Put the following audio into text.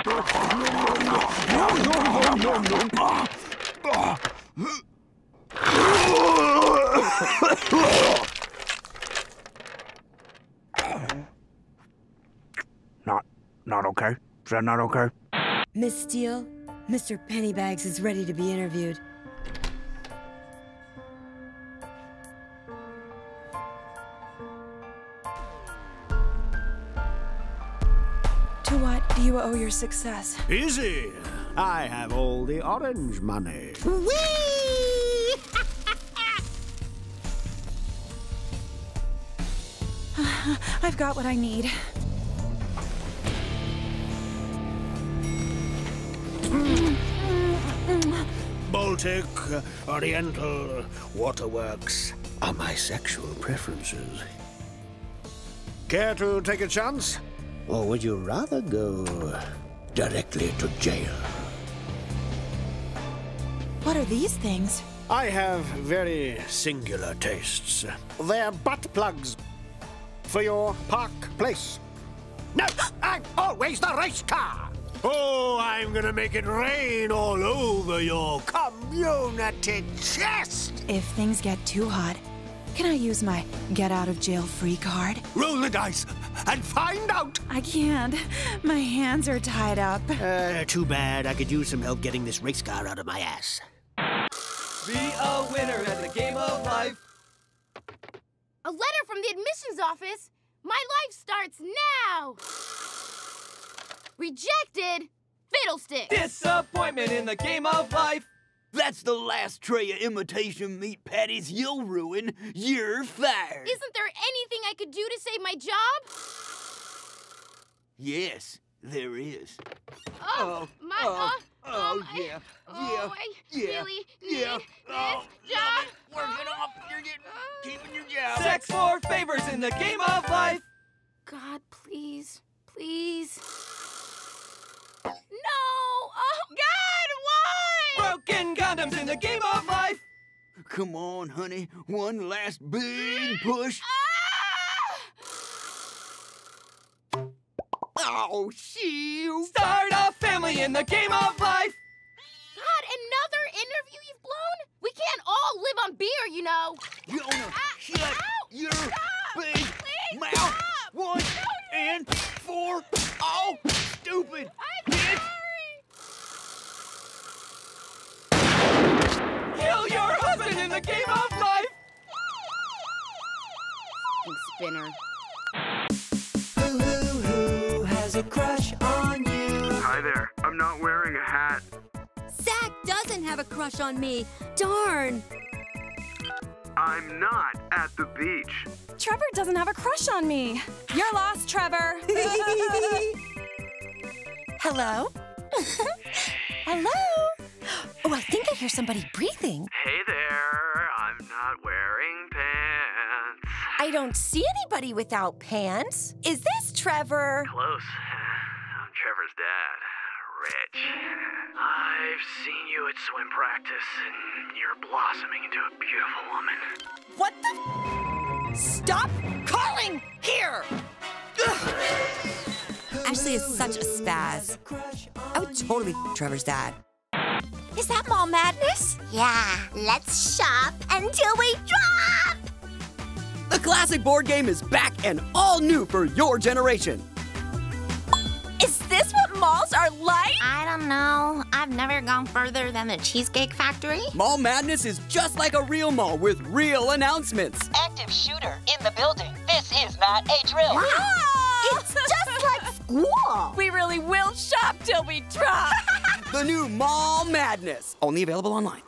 Not, not okay? Is that not okay? Miss Steele, Mr. Pennybags is ready to be interviewed. To what do you owe your success? Easy. I have all the orange money. Whee! I've got what I need. Baltic, uh, Oriental, Waterworks are my sexual preferences. Care to take a chance? Or would you rather go directly to jail? What are these things? I have very singular tastes. They're butt plugs for your park place. No, I'm always the race car. Oh, I'm gonna make it rain all over your community chest. If things get too hot, can I use my get out of jail free card? Roll the dice and find out. I can't. My hands are tied up. Uh, too bad. I could use some help getting this race car out of my ass. Be a winner at the game of life. A letter from the admissions office? My life starts now! Rejected? Fiddlestick! Disappointment in the game of life. That's the last tray of imitation meat patties you'll ruin. You're fired. Isn't there anything I could do to save my job? Yes, there is. Oh, my. oh, oh, um, I- yeah, oh, yeah, I yeah, really yeah. need Oh, this job. Work it off. You're getting, Uh, keeping your job. Sex for favors in the game of life. God, please, please. No! Oh, God, why? Broken condoms in the game of life. Come on, honey. One last big push. Oh, shoot. Start a family in the game of life. God, another interview you've blown? We can't all live on beer, you know. Jonah, shut ow, your stop, big please mouth. stop. One and four. Oh, stupid. Spinner. Who, who, who has a crush on you? Hi there. I'm not wearing a hat. Zach doesn't have a crush on me. Darn. I'm not at the beach. Trevor doesn't have a crush on me. You're lost, Trevor. Hello? Hello? Oh, I think I hear somebody breathing. Hey there. I don't see anybody without pants. Is this Trevor? Close. I'm Trevor's dad, Rich. I've seen you at swim practice, and you're blossoming into a beautiful woman. What the? Stop calling here! Ugh. Ashley is such a spaz. I would totally f- Trevor's dad. Is that mall madness? Yeah, let's shop until we drop! The classic board game is back and all new for your generation. Is this what malls are like? I don't know. I've never gone further than the Cheesecake Factory. Mall Madness is just like a real mall with real announcements. Active shooter in the building. This is not a drill. Wow! It's just like school. We really will shop till we drop. The new Mall Madness, only available online.